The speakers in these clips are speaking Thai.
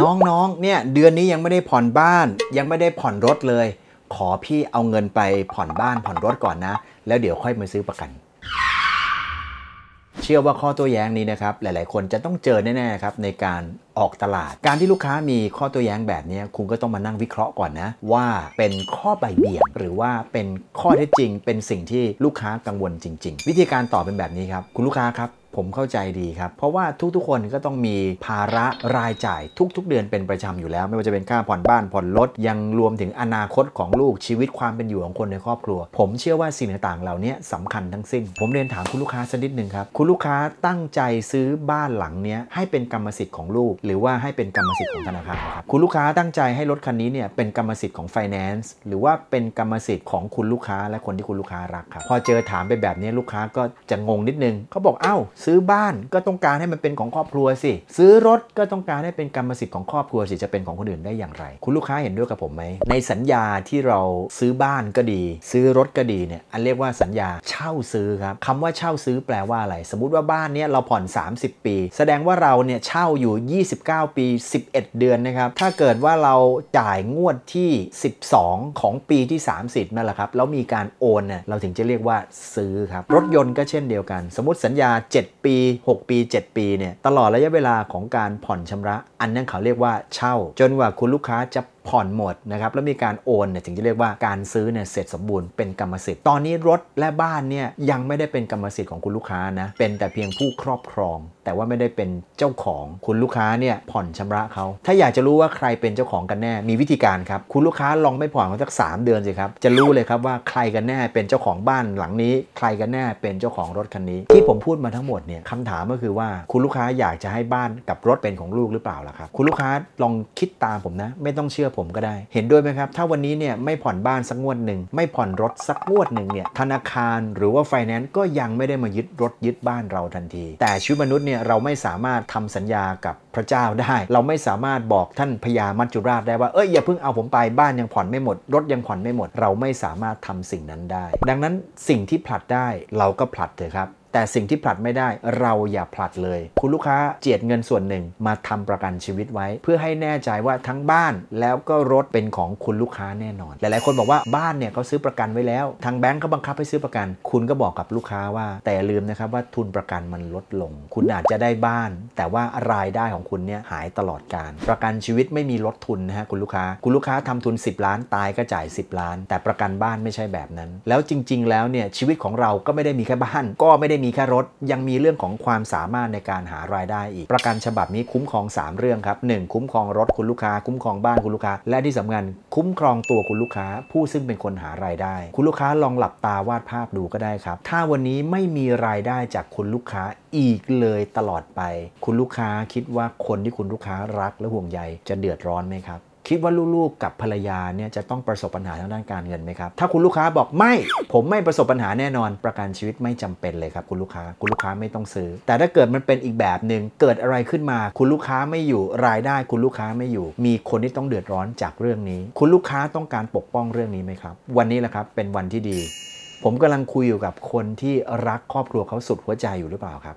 น้องๆ เนี่ยเดือนนี้ยังไม่ได้ผ่อนบ้าน ยังไม่ได้ผ่อนรถเลย ขอพี่เอาเงินไปผ่อนบ้านผ่อนรถก่อนนะ แล้วเดี๋ยวค่อยมาซื้อประกัน เชื่อว่าข้อตัวแย้งนี้นะครับ หลายๆ คนจะต้องเจอแน่ๆครับในการออกตลาด การที่ลูกค้ามีข้อตัวแย้งแบบนี้คุณก็ต้องมานั่งวิเคราะห์ก่อนนะ ว่าเป็นข้อใบเบี่ยงหรือว่าเป็นข้อเท็จจริง เป็นสิ่งที่ลูกค้ากังวลจริง ๆ วิธีการตอบเป็นแบบนี้ครับ คุณลูกค้าครับ ผมเข้าใจดีครับ เพราะว่าทุกๆ คนก็ต้องมีภาระรายจ่ายทุก ๆ เดือนเป็นประจำอยู่แล้ว ไม่ว่าจะเป็นค่าผ่อนบ้านผ่อนรถยังรวมถึงอนาคตของลูกชีวิตความเป็นอยู่ของคนในครอบครัว ผมเชื่อว่าสิ่งต่างๆเหล่านี้สำคัญทั้งสิ้น ผมเรียนถามคุณลูกค้าสักนิดหนึ่งครับ คุณลูกค้าตั้งใจซื้อบ้านหลังนี้ให้เป็นกรรมสิทธิ์ของลูก หรือว่าให้เป็นกรรมสิทธิ์ของธนาคารครับคุณลูกค้าตั้งใจให้รถคันนี้เนี่ยเป็นกรรมสิทธิ์ของ finance หรือว่าเป็นกรรมสิทธิ์ของคุณลูกค้าและคนที่คุณลูกค้ารักครับพอเจอถามไปแบบนี้ลูกค้าก็จะงงนิดนึงเขาบอกเอ้าซื้อบ้านก็ต้องการให้มันเป็นของครอบครัวสิ ซื้อรถก็ต้องการให้เป็นกรรมสิทธิ์ของครอบครัวสิจะเป็นของคนอื่นได้อย่างไร คุณลูกค้าเห็นด้วยกับผมไหม ในสัญญาที่เราซื้อบ้านก็ดี ซื้อรถก็ดีเนี่ยอันเรียกว่าสัญญาเช่าซื้อครับคำว่าเช่าซื้อแปลว่าอะไร สมมติว่าบ้านเนี้ยเราผ่อน 30 ปี แสดงว่าเราเนี่ยเช่าอยู่ 29 ปี 11 เดือนนะครับถ้าเกิดว่าเราจ่ายงวดที่ 12 ของปีที่ 30นั่นแหละครับแล้วมีการโอนเนี่ยเราถึงจะเรียกว่าซื้อครับรถยนต์ก็เช่นเดียวกัน สมมติสัญญา 7 ปี 6 ปี 7 ปีเนี่ยตลอดระยะเวลาของการผ่อนชำระ อันนั้นเขาเรียกว่าเช่า จนกว่าคุณลูกค้าจะผ่อนหมดนะครับแล้วมีการโอนเนี่ยถึงจะเรียกว่าการซื้อเนี่ยเสร็จสมบูรณ์เป็นกรรมสิทธิ์ตอนนี้รถและบ้านเนี่ยยังไม่ได้เป็นกรรมสิทธิ์ของคุณลูกค้านะเป็นแต่เพียงผู้ครอบครองแต่ว่าไม่ได้เป็นเจ้าของคุณลูกค้าเนี่ยผ่อนชำระเขา ถ้าอยากจะรู้ว่าใครเป็นเจ้าของกันแน่ มีวิธีการครับ คุณลูกค้าลองไม่ผ่อนเขาสัก 3 เดือนสิครับ จะรู้เลยครับว่าใครกันแน่เป็นเจ้าของบ้านหลังนี้ ใครกันแน่เป็นเจ้าของรถคันนี้ ที่ผมพูดมาทั้งหมดเนี่ยคำถามก็คือว่าคุณลูกค้าอยากจะให้บ้านกับรถเป็นของลูกหรือเปล่าล่ะครับ คุณลูกค้าลองคิดตามผมนะ ไม่ต้องเชื่อผมก็ได้ เห็นด้วยไหมครับ ถ้าวันนี้เนี่ยไม่ผ่อนบ้านสักงวดหนึ่งไม่ผ่อนรถสักงวดหนึ่งเนี่ยธนาคารหรือว่าไฟแนนซ์ก็ยังไม่ได้มายึดรถยึดบ้านเราทันที แต่ชีวิตมนุษย์เนี่ยเราไม่สามารถทำสัญญากับพระเจ้าได้ เราไม่สามารถบอกท่านพญามัจจุราชได้ว่าเอ้ยอย่าเพิ่งเอาผมไปบ้านยังผ่อนไม่หมด รถยังผ่อนไม่หมด เราไม่สามารถทำสิ่งนั้นได้ ดังนั้นสิ่งที่ผลัดได้เราก็ผลัดเถอะครับ แต่สิ่งที่ผลัดไม่ได้เราอย่าผลัดเลย คุณลูกค้าเจียดเงินส่วนหนึ่งมาทำประกันชีวิตไว้ เพื่อให้แน่ใจว่าทั้งบ้านแล้วก็รถเป็นของคุณลูกค้าแน่นอน หลายๆ คนบอกว่าบ้านเนี่ยเขาซื้อประกันไว้แล้ว ทางแบงก์เขาบังคับให้ซื้อประกัน คุณก็บอกกับลูกค้าว่า แต่ลืมนะครับว่าทุนประกันมันลดลง คุณอาจจะได้บ้าน แต่ว่ารายได้ของคุณเนี่ยหายตลอดการ ประกันชีวิตไม่มีลดทุนนะฮะคุณลูกค้า คุณลูกค้าทำทุน 10 ล้านตายก็จ่าย 10 ล้าน แต่ประกันบ้านไม่ใช่แบบนั้น แล้วจริง ๆ แล้วเนี่ยชีวิตของเราก็ไม่ได้มีแค่บ้านก็ไม่ได้มีแค่รถ ยังมีเรื่องของความสามารถในการหารายได้อีก ประกันฉบับนี้คุ้มครอง 3 เรื่องครับ 1. คุ้มครองรถคุณลูกค้า คุ้มครองบ้านคุณลูกค้า และที่สำคัญคุ้มครองตัวคุณลูกค้า ผู้ซึ่งเป็นคนหารายได้ คุณลูกค้าลองหลับตาวาดภาพดูก็ได้ครับ ถ้าวันนี้ไม่มีรายได้จากคุณลูกค้าอีกเลยตลอดไป คุณลูกค้าคิดว่าคนที่คุณลูกค้ารักและห่วงใยจะเดือดร้อนไหมครับ คิดว่าลูกๆกับภรรยาเนี่ยจะต้องประสบปัญหาทางด้านการเงินไหมครับ ถ้าคุณลูกค้าบอกไม่ ผมไม่ประสบปัญหาแน่นอน ประกันชีวิตไม่จำเป็นเลยครับคุณลูกค้า คุณลูกค้าไม่ต้องซื้อ แต่ถ้าเกิดมันเป็นอีกแบบหนึ่งเกิดอะไรขึ้นมา คุณลูกค้าไม่อยู่รายได้คุณลูกค้าไม่อยู่ มีคนที่ต้องเดือดร้อนจากเรื่องนี้ คุณลูกค้าต้องการปกป้องเรื่องนี้ไหมครับ วันนี้แหละครับเป็นวันที่ดี ผมกำลังคุยอยู่กับคนที่รักครอบครัวเขาสุดหัวใจอยู่หรือเปล่าครับ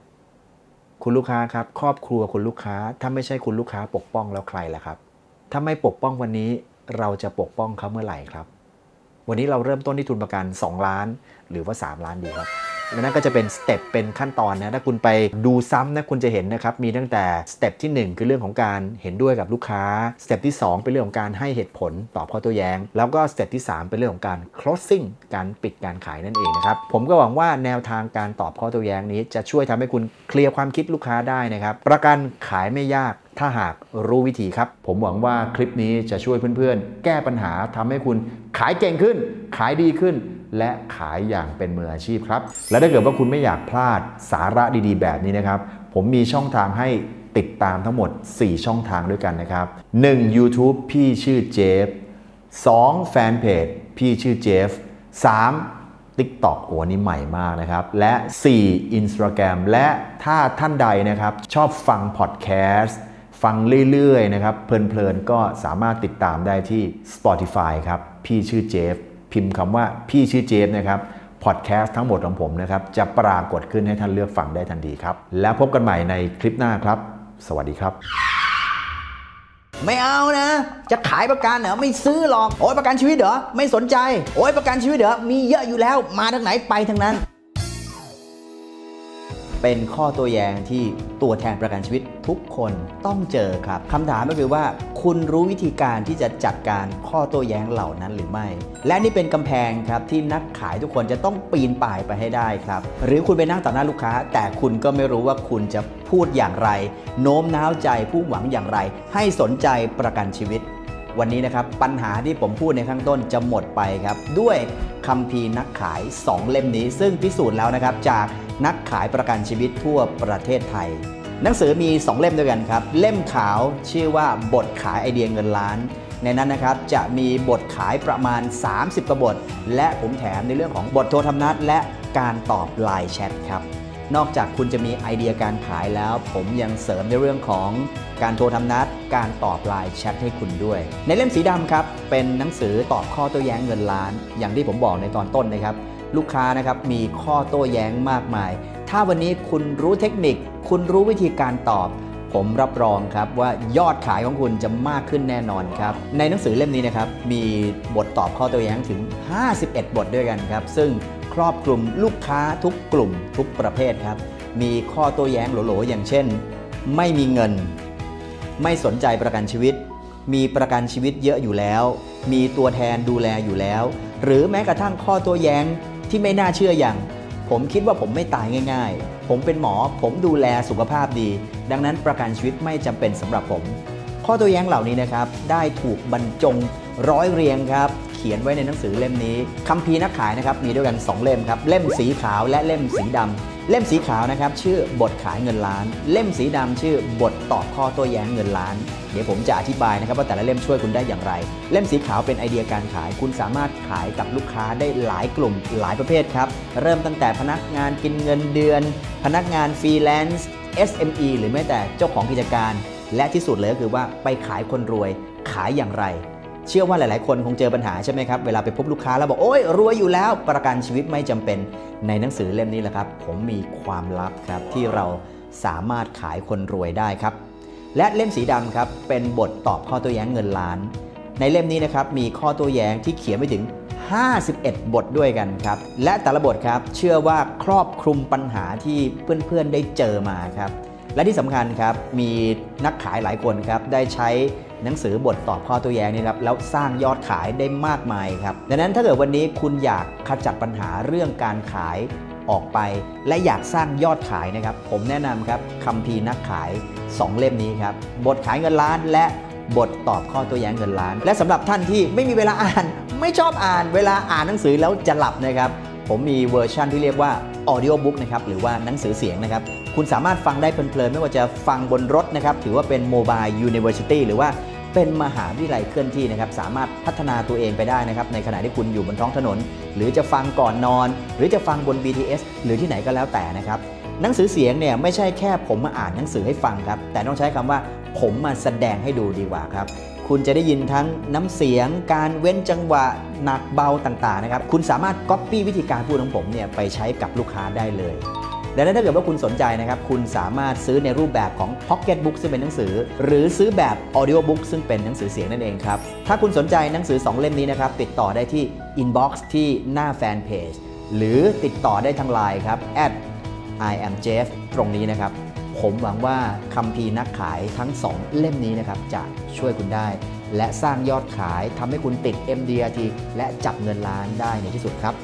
คุณลูกค้าครับ ครอบครัวคุณลูกค้าถ้าไม่ใช่คุณลูกค้าปกป้องแล้วใครล่ะครับ ถ้าไม่ปกป้องวันนี้เราจะปกป้องเขาเมื่อไหร่ครับ วันนี้เราเริ่มต้นที่ทุนประกัน 2 ล้าน หรือว่า 3 ล้านดีครับ ดังนั้นก็จะเป็น step เป็นขั้นตอนนะถ้าคุณไปดูซ้ำนะคุณจะเห็นนะครับมีตั้งแต่ step ที่ 1 คือเรื่องของการเห็นด้วยกับลูกค้า step ที่ 2 เป็นเรื่องของการให้เหตุผลตอบข้อโต้แย้ง แล้วก็ step ที่ 3 เป็นเรื่องของการ closing การปิดการขายนั่นเองนะครับผมก็หวังว่าแนวทางการตอบข้อโต้แย้งนี้ จะช่วยทำให้คุณเคลียร์ความคิดลูกค้าได้นะครับประกันขายไม่ยากถ้าหากรู้วิธีครับ ผมหวังว่าคลิปนี้จะช่วยเพื่อนๆ แก้ปัญหาทำให้คุณขายเก่งขึ้น ขายดีขึ้น และขายอย่างเป็นมืออาชีพครับ และถ้าเกิดว่าคุณไม่อยากพลาดสาระดีๆ แบบนี้นะครับ ผมมีช่องทางให้ติดตามทั้งหมด 4 ช่องทางด้วยกันนะครับ 1. YouTube พี่ชื่อเจฟ 2. แฟนเพจพี่ชื่อเจฟ 3. TikTok โอ้นี่ใหม่มากนะครับ และ 4. Instagram และถ้าท่านใดนะครับ ชอบฟังพอดแคสต์ฟังเรื่อย ๆ นะครับ เพลิน ๆ ก็สามารถติดตามได้ที่ Spotify ครับ พี่ชื่อเจฟ พิมพ์คำว่าพี่ชื่อเจฟนะครับพอดแคสต์ทั้งหมดของผมนะครับจะปรากฏขึ้นให้ท่านเลือกฟังได้ทันทีครับ แล้วพบกันใหม่ในคลิปหน้าครับ สวัสดีครับ ไม่เอานะ จะขายประกันเหรอไม่ซื้อหรอกโอ้ยประกันชีวิตเหรอไม่สนใจโอ้ยประกันชีวิตเหรอมีเยอะอยู่แล้วมาทางไหนไปทางนั้น เป็นข้อตัวแย้งที่ตัวแทนประกันชีวิตทุกคนต้องเจอครับคำถามก็คือว่า คุณรู้วิธีการที่จะจัดการข้อโต้แย้งเหล่านั้นหรือไม่ และนี่เป็นกำแพงครับที่นักขายทุกคนจะต้องปีนป่ายไปให้ได้ครับ หรือคุณไปนั่งต่อหน้าลูกค้า แต่คุณก็ไม่รู้ว่าคุณจะพูดอย่างไร โน้มน้าวใจผู้หวังอย่างไร ให้สนใจประกันชีวิต วันนี้นะครับปัญหาที่ผมพูดในข้างต้นจะหมดไปครับด้วยคัมภีร์นักขาย 2 เล่มนี้ ซึ่งพิสูจน์แล้วนะครับจากนักขายประกันชีวิตทั่วประเทศไทย หนังสือมี 2 เล่มด้วยกันครับ เล่มขาวชื่อว่าบทขายไอเดียเงินล้าน ในนั้นนะครับจะมีบทขายประมาณ 30กว่าบท และผมแถมในเรื่องของบทโทรทำนัดและการตอบไลน์แชทครับ นอกจากคุณจะมีไอเดียการขายแล้ว ผมยังเสริมในเรื่องของการโทรทำนัด การตอบไลน์แชทให้คุณด้วย ในเล่มสีดำครับ เป็นหนังสือตอบข้อโต้แย้งเงินล้าน อย่างที่ผมบอกในตอนต้นนะครับ ลูกค้านะครับมีข้อโต้แย้งมากมาย ถ้าวันนี้คุณรู้เทคนิค คุณรู้วิธีการตอบ ผมรับรองครับว่ายอดขายของคุณจะมากขึ้นแน่นอนครับ ในหนังสือเล่มนี้นะครับมีบทตอบข้อโต้แย้งถึง 51 บทด้วยกันครับ ซึ่ง ครอบคลุมลูกค้าทุกกลุ่มทุกประเภทครับ มีข้อโต้แย้งโหลๆอย่างเช่น ไม่มีเงิน ไม่สนใจประกันชีวิต มีประกันชีวิตเยอะอยู่แล้ว มีตัวแทนดูแลอยู่แล้ว หรือแม้กระทั่งข้อโต้แย้งที่ไม่น่าเชื่ออย่าง ผมคิดว่าผมไม่ตายง่าย ๆ ผมเป็นหมอ ผมดูแลสุขภาพดี ดังนั้นประกันชีวิตไม่จำเป็นสำหรับผม ข้อตัวแย้งเหล่านี้นะครับ ได้ถูกบรรจงร้อยเรียงครับ ขียนไว้ในหนังสือเล่มนี้คัมภีร์นักขายนะครับมีด้วยกัน 2 เล่มครับเล่มสีขาวและเล่มสีดำเล่มสีขาวนะครับชื่อบทขายเงินล้าน เล่มสีดำชื่อบทตอบข้อโต้แย้งเงินล้าน เดี๋ยวผมจะอธิบายนะครับว่าแต่ละเล่มช่วยคุณได้อย่างไร เล่มสีขาวเป็นไอเดียการขาย คุณสามารถขายกับลูกค้าได้หลายกลุ่มหลายประเภทครับเริ่มตั้งแต่พนักงานกินเงินเดือน พนักงานฟรีแลนซ์ SME หรือแม้แต่เจ้าของกิจการ และที่สุดเลยก็คือว่าไปขายคนรวยขายอย่างไร เชื่อว่าหลาย ๆ คนคงเจอปัญหาใช่ไหมครับ เวลาไปพบลูกค้าแล้วบอก โอ้ยรวยอยู่แล้ว ประกันชีวิตไม่จำเป็น ในหนังสือเล่มนี้แหละครับ ผมมีความลับครับที่เราสามารถขายคนรวยได้ครับ และเล่มสีดำครับเป็นบทตอบข้อโต้แย้งเงินล้าน ในเล่มนี้นะครับมีข้อโต้แย้งที่เขียนไว้ถึง 51 บทด้วยกันครับ และแต่ละบทครับเชื่อว่าครอบคลุมปัญหาที่เพื่อน ๆ ได้เจอมาครับ และที่สำคัญครับมีนักขายหลายคนครับได้ใช้หนังสือบทตอบข้อตัวแย้งนี่ครับแล้วสร้างยอดขายได้มากมายครับดังนั้นถ้าเกิดวันนี้คุณอยากขจัดปัญหาเรื่องการขายออกไป และอยากสร้างยอดขายนะครับ ผมแนะนำครับคัมภีนักขาย 2 เล่มนี้ครับบทขายเงินล้านและบทตอบข้อตัวแย้งเงินล้าน และสำหรับท่านที่ไม่มีเวลาอ่าน ไม่ชอบอ่าน เวลาอ่านหนังสือแล้วจะหลับนะครับ ผมมีเวอร์ชันที่เรียกว่า audio book นะครับหรือว่าหนังสือเสียงนะครับคุณสามารถฟังได้เพลินๆ ไม่ว่าจะฟังบนรถนะครับถือว่าเป็น mobile university หรือว่าเป็นมหาวิทยาลัยเคลื่อนที่นะครับสามารถพัฒนาตัวเองไปได้นะครับในขณะที่คุณอยู่บนท้องถนน หรือจะฟังก่อนนอน หรือจะฟังบน BTS หรือที่ไหนก็แล้วแต่นะครับหนังสือเสียงเนี่ยไม่ใช่แค่ผมมาอ่านหนังสือให้ฟังครับแต่ต้องใช้คำว่าผมมาแสดงให้ดูดีกว่าครับ คุณจะได้ยินทั้งน้ำเสียง การเว้นจังหวะหนักเบาต่างๆนะครับ คุณสามารถก๊อปปี้วิธีการพูดของผมเนี่ยไปใช้กับลูกค้าได้เลยดังนั้นถ้าเกิดว่าคุณสนใจนะครับ คุณสามารถซื้อในรูปแบบของ Pocket Book ซึ่งเป็นหนังสือ หรือซื้อแบบ Audio Book ซึ่งเป็นหนังสือเสียงนั่นเองครับ ถ้าคุณสนใจหนังสือ 2 เล่มนี้นะครับ ติดต่อได้ที่ Inbox ที่หน้าแฟนเพจหรือติดต่อได้ทางไลน์ครับ I am Jeff ตรงนี้นะครับ ผมหวังว่าคัมภีร์นักขายทั้ง 2 เล่มนี้นะครับจะช่วยคุณได้ และสร้างยอดขายทำให้คุณติด MDRT และจับเงินล้านได้ในที่สุดครับ